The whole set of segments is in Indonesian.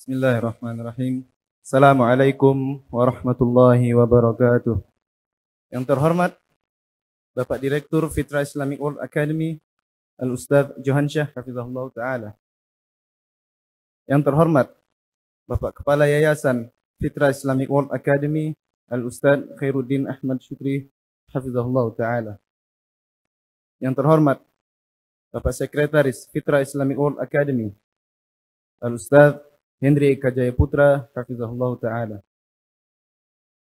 Bismillahirrahmanirrahim. Assalamualaikum warahmatullahi wabarakatuh. Yang terhormat Bapak Direktur Fitra Islamic World Academy Al-Ustaz Johansyah Hafizahullah Ta'ala. Yang terhormat Bapak Kepala Yayasan Fitra Islamic World Academy Al-Ustaz Khairuddin Ahmad Syukri Hafizahullah Ta'ala. Yang terhormat Bapak Sekretaris Fitra Islamic World Academy Al-Ustaz Hendri Eka Jaya Putra, Hafizahullah Ta'ala.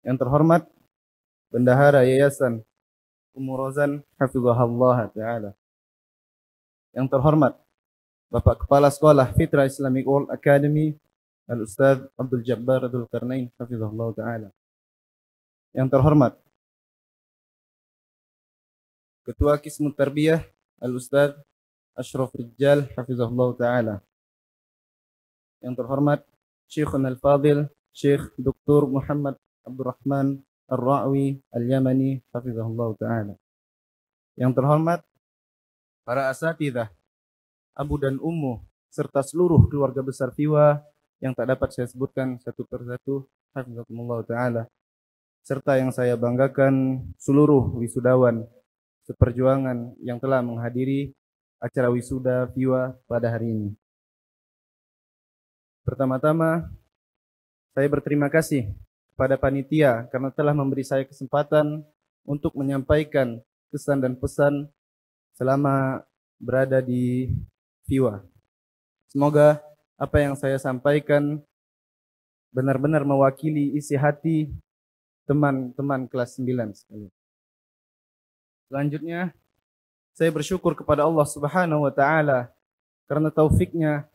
Yang terhormat, Bendahara Yayasan Umur Rozan, Hafizahullah Ta'ala. Yang terhormat, Bapak Kepala Sekolah Fitra Islamic World Academy, Al-Ustaz Abdul Jabbar Abdul Karnain, Hafizahullah Ta'ala. Yang terhormat, Ketua Kismu Tarbiyah, Al-Ustaz Ashraf Rijal, Hafizahullah Ta'ala yang terhormat Syekhun Al-Fadil Syekh Dr. Muhammad Abdurrahman Ar-Ra'wi Al-Yamani Hafizahullah Ta'ala yang terhormat para asatidah Abu dan Ummu serta seluruh keluarga besar Fiwa yang tak dapat saya sebutkan satu persatu Hafizahullah Ta'ala serta yang saya banggakan seluruh wisudawan seperjuangan yang telah menghadiri acara wisuda Fiwa pada hari ini. Pertama-tama, saya berterima kasih kepada panitia karena telah memberi saya kesempatan untuk menyampaikan kesan dan pesan selama berada di Viwa. Semoga apa yang saya sampaikan benar-benar mewakili isi hati teman-teman kelas 9 sekali. Selanjutnya, saya bersyukur kepada Allah Subhanahu wa taala karena taufiknya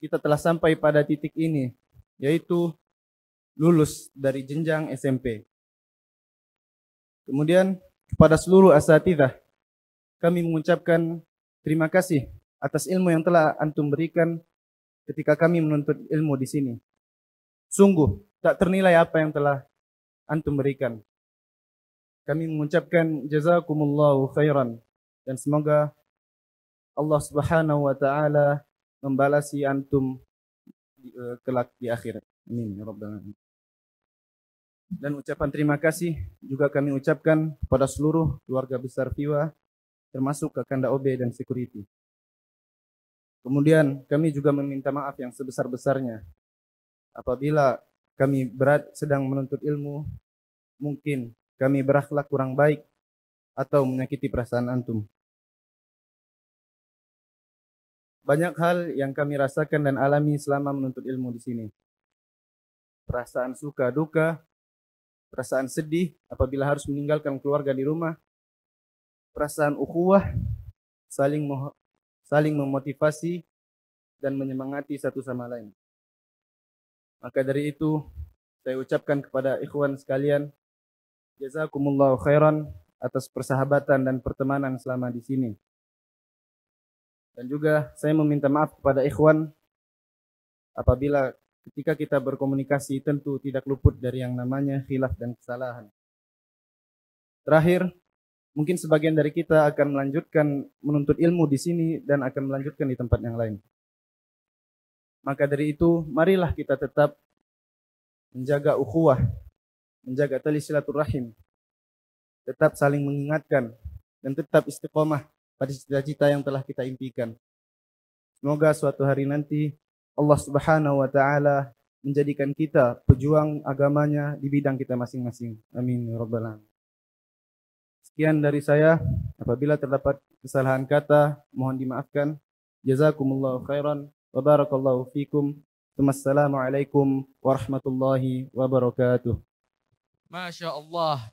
kita telah sampai pada titik ini, yaitu lulus dari jenjang SMP. Kemudian kepada seluruh asatidah, kami mengucapkan terima kasih atas ilmu yang telah antum berikan ketika kami menuntut ilmu di sini. Sungguh tak ternilai apa yang telah antum berikan. Kami mengucapkan jazakumullahu khairan dan semoga Allah Subhanahu wa taala membalasi antum uh, kelak di akhirat. Amin ya rabbal. Dan ucapan terima kasih juga kami ucapkan kepada seluruh keluarga besar Fiwa termasuk ke Kanda OB dan security. Kemudian kami juga meminta maaf yang sebesar-besarnya apabila kami berat sedang menuntut ilmu mungkin kami berakhlak kurang baik atau menyakiti perasaan antum. Banyak hal yang kami rasakan dan alami selama menuntut ilmu di sini. Perasaan suka duka, perasaan sedih apabila harus meninggalkan keluarga di rumah, perasaan ukhuwah, saling saling memotivasi dan menyemangati satu sama lain. Maka dari itu, saya ucapkan kepada ikhwan sekalian, jazakumullahu khairan atas persahabatan dan pertemanan selama di sini. Dan juga saya meminta maaf kepada ikhwan apabila ketika kita berkomunikasi tentu tidak luput dari yang namanya khilaf dan kesalahan. Terakhir, mungkin sebagian dari kita akan melanjutkan menuntut ilmu di sini dan akan melanjutkan di tempat yang lain. Maka dari itu, marilah kita tetap menjaga ukhuwah, menjaga tali silaturahim, tetap saling mengingatkan, dan tetap istiqomah pada cita-cita yang telah kita impikan. Semoga suatu hari nanti Allah Subhanahu wa taala menjadikan kita pejuang agamanya di bidang kita masing-masing. Amin ya rabbal alamin. Sekian dari saya. Apabila terdapat kesalahan kata, mohon dimaafkan. Jazakumullahu khairan wa barakallahu fikum. Assalamualaikum warahmatullahi wabarakatuh. Masya Allah.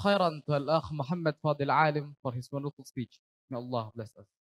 Khairan tuan akh Muhammad Fadil Alim for his wonderful speech. May Allah bless us.